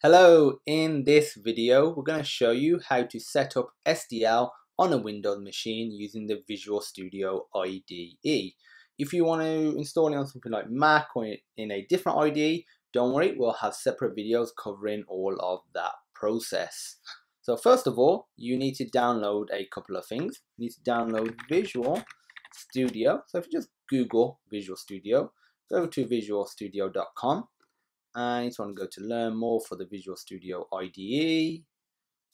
Hello, in this video we're going to show you how to set up SDL on a Windows machine using the Visual Studio IDE. If you want to install it on something like Mac or in a different IDE, don't worry, we'll have separate videos covering all of that process. So first of all, you need to download a couple of things. You need to download Visual Studio. So if you just Google Visual Studio, go to visualstudio.com and just want to go to learn more for the Visual Studio IDE,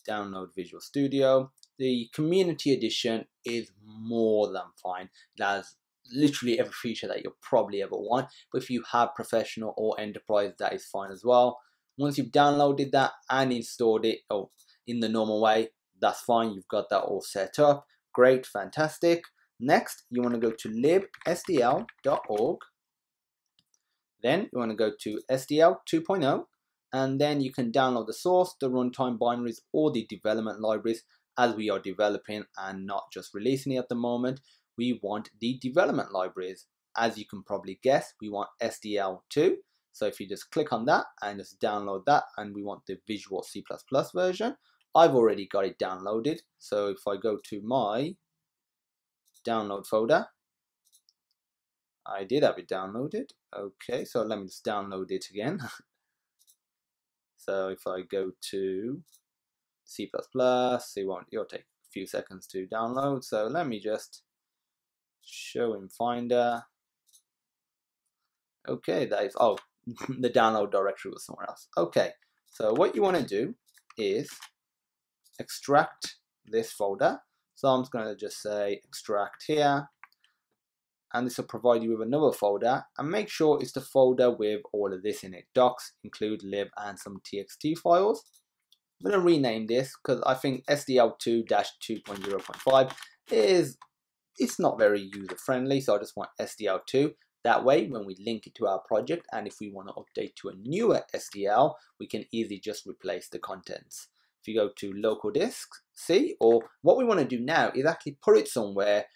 download Visual Studio. The community edition is more than fine. It has literally every feature that you'll probably ever want. But if you have professional or enterprise, that is fine as well. Once you've downloaded that and installed it oh, in the normal way, that's fine. You've got that all set up. Great, fantastic. Next, you want to go to libsdl.org then you want to go to SDL 2.0 and then you can download the source, the runtime binaries or the development libraries as we are developing and not just releasing it at the moment. We want the development libraries. As you can probably guess, we want SDL2. So if you just click on that and just download that and we want the Visual C++ version, I've already got it downloaded. So if I go to my download folder I did have it downloaded. Okay, so let me just download it again. so if I go to C++, it won't, it'll take a few seconds to download. So let me just show in Finder. Okay, that is, oh, the download directory was somewhere else. Okay, so what you want to do is extract this folder. So I'm just going to just say extract here and this will provide you with another folder and make sure it's the folder with all of this in it. Docs include lib and some txt files. I'm going to rename this because I think SDL2-2.0.5 is it's not very user friendly so I just want SDL2 that way when we link it to our project and if we want to update to a newer SDL we can easily just replace the contents. If you go to local disk C or what we want to do now is actually put it somewhere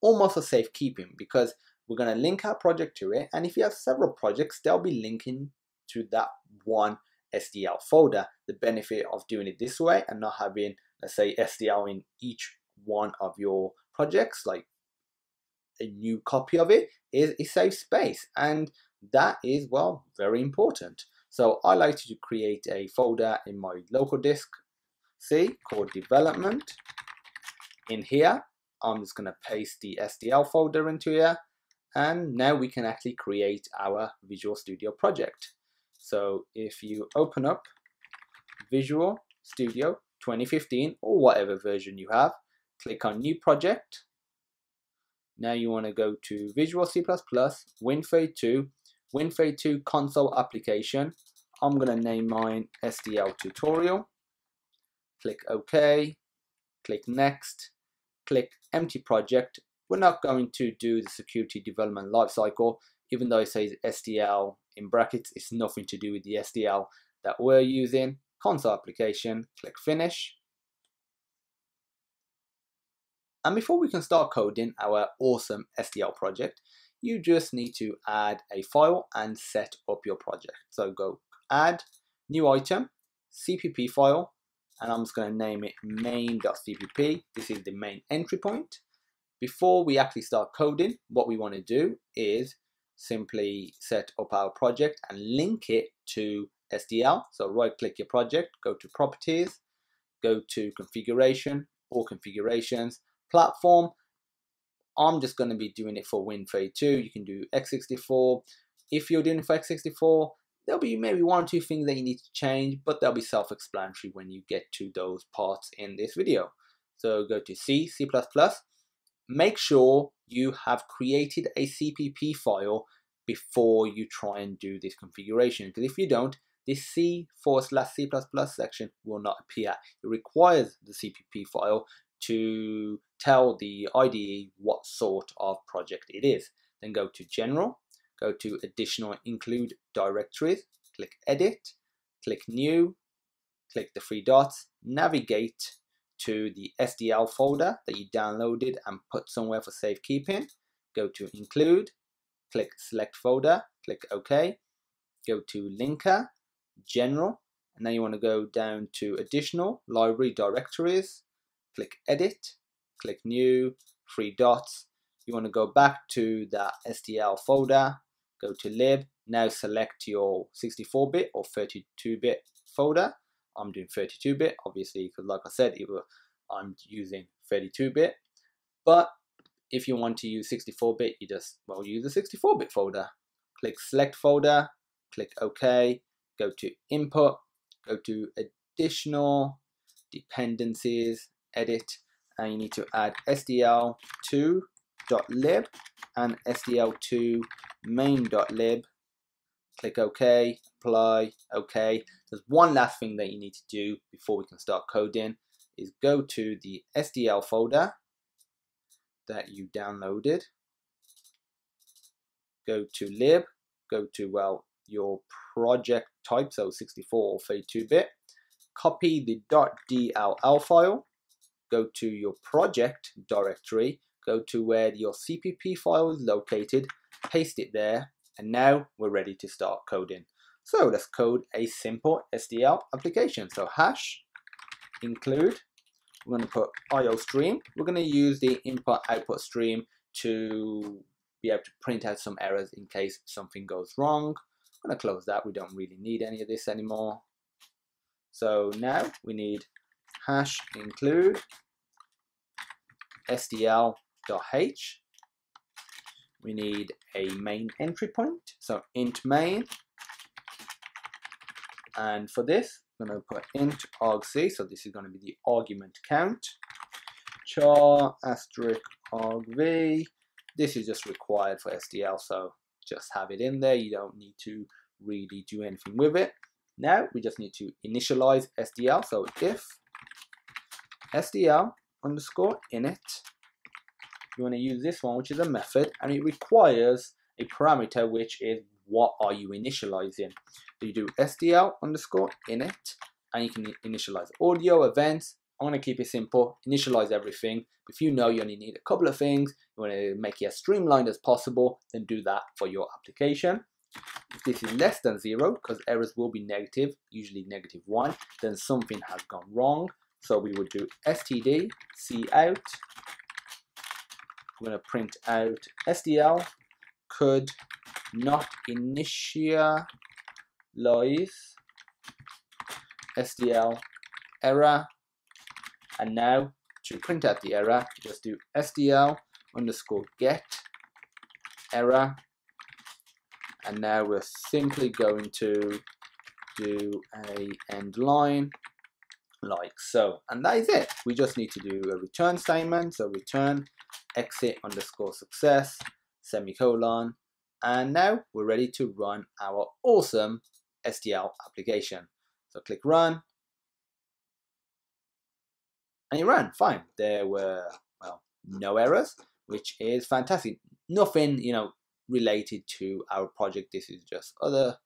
almost a safekeeping because we're going to link our project to it. And if you have several projects, they'll be linking to that one SDL folder. The benefit of doing it this way and not having, let's say, SDL in each one of your projects, like a new copy of it, is it saves space. And that is, well, very important. So I like to create a folder in my local disk C called development. In here, I'm just going to paste the SDL folder into here and now we can actually create our Visual Studio project. So if you open up Visual Studio 2015 or whatever version you have, click on New Project. Now you want to go to Visual C++, Win32, WinFade 2 console application. I'm going to name mine SDL tutorial. Click OK, click Next, click empty project, we're not going to do the security development lifecycle, even though it says SDL in brackets, it's nothing to do with the SDL that we're using. Console application, click finish. And before we can start coding our awesome SDL project, you just need to add a file and set up your project. So go add, new item, CPP file, and I'm just going to name it main.cpp. This is the main entry point. Before we actually start coding, what we want to do is simply set up our project and link it to SDL. So right click your project, go to properties, go to configuration or configurations, platform. I'm just going to be doing it for Win32. You can do x64. If you're doing for x64, There'll be maybe one or two things that you need to change, but they'll be self-explanatory when you get to those parts in this video. So go to C, C++. Make sure you have created a CPP file before you try and do this configuration. Because if you don't, this C forward slash C++ section will not appear. It requires the CPP file to tell the IDE what sort of project it is. Then go to General, go to additional include directories, click edit, click new, click the three dots, navigate to the SDL folder that you downloaded and put somewhere for safekeeping. Go to include, click select folder, click OK, go to linker, general, and then you want to go down to additional library directories click edit click new three dots. You want to go back to that SDL folder go to lib. Now select your 64-bit or 32-bit folder. I'm doing 32-bit obviously because like I said I'm using 32-bit but if you want to use 64-bit you just well use the 64-bit folder. Click select folder click OK go to input go to additional dependencies edit and you need to add sdl2.lib and sdl2 main.lib click OK apply OK. There's one last thing that you need to do before we can start coding is go to the SDL folder that you downloaded. Go to lib go to well your project type, so 64 or 32-bit. Copy the .dll file, go to your project directory, go to where your CPP file is located, paste it there, and now we're ready to start coding. So let's code a simple SDL application. So hash include, we're going to put IO stream. We're going to use the input output stream to be able to print out some errors in case something goes wrong. I'm going to close that. We don't really need any of this anymore. So now we need hash include sdl.h. We need a main entry point, so int main. And for this, I'm going to put int argc, so this is going to be the argument count. char asterisk argv. This is just required for SDL, so just have it in there. You don't need to really do anything with it. Now we just need to initialize SDL. So if SDL underscore init, you want to use this one, which is a method, and it requires a parameter, which is what are you initializing. So you do SDL underscore init, and you can initialize audio, events. I'm going to keep it simple, initialize everything. If you know you only need a couple of things, you want to make it as streamlined as possible, then do that for your application. If this is less than zero, because errors will be negative, usually negative one, then something has gone wrong. So we would do std cout. We're going to print out SDL could not initialize SDL error. And now to print out the error, just do SDL underscore get error. And now we're simply going to do a end line like so and that is it. We just need to do a return statement. So return exit underscore success semicolon. And now we're ready to run our awesome SDL application. So click run. And it ran fine. There were well no errors which is fantastic. Nothing you know related to our project. This is just other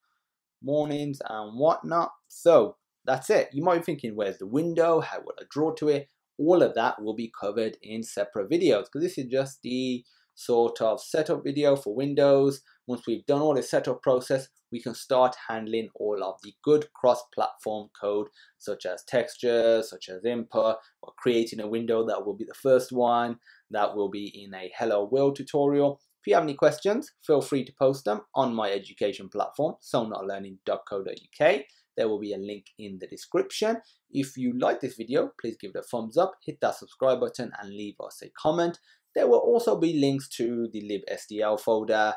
mornings and whatnot. So that's it. You might be thinking, where's the window? How would I draw to it? All of that will be covered in separate videos because this is just the sort of setup video for Windows. Once we've done all the setup process, we can start handling all of the good cross-platform code such as textures, such as input, or creating a window that will be the first one that will be in a hello world tutorial if you have any questions, feel free to post them on my education platform, sonarlearning.co.uk. There will be a link in the description. If you like this video, please give it a thumbs up, hit that subscribe button and leave us a comment. There will also be links to the libsdl folder,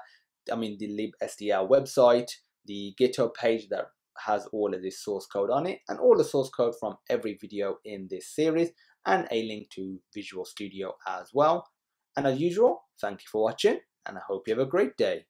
I mean the libsdl website, the GitHub page that has all of this source code on it, and all the source code from every video in this series, and a link to Visual Studio as well. And as usual, thank you for watching and I hope you have a great day.